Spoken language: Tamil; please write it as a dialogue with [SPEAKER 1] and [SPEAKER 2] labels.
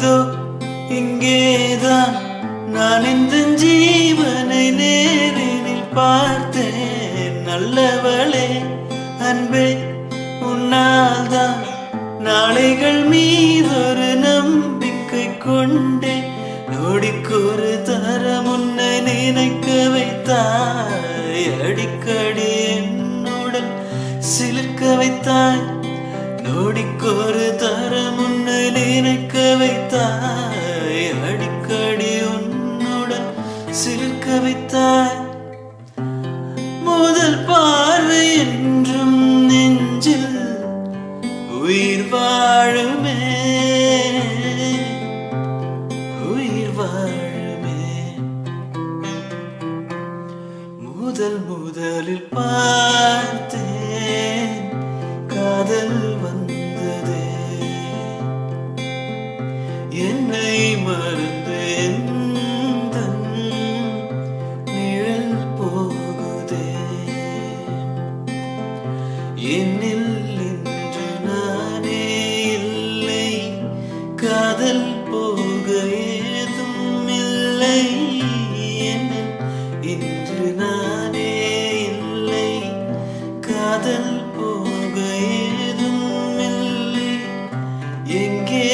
[SPEAKER 1] இதோ இங்கேதான் நான் இந்த ஜீவனை நேரில் பார்த்தேன். நல்லவளே அன்பே உன்னால் தான் நாளைகள் மீதொரு நம்பிக்கை கொண்டே நொடிக்கொரு தரம் உன்னை நினைக்க வைத்தாய். அடிக்கடி என்னுடன் சிலிர்க்க வைத்தாய். நொடிக்கொரு தரம் உன்னை நினைக்க சிரிக்க சிலிர்க்க வைத்தாய். முதல் பார்வை என்றும் நெஞ்சில் உயிர் வாழுமே. உயிர் வாழுமே. முதல் முதலில் பார்த்த என்னில் இன்று நானே இல்லை. காதல் போக ஏதும் இல்லை. என்னில் இன்று போக ஏதும் இல்லை. எங்கே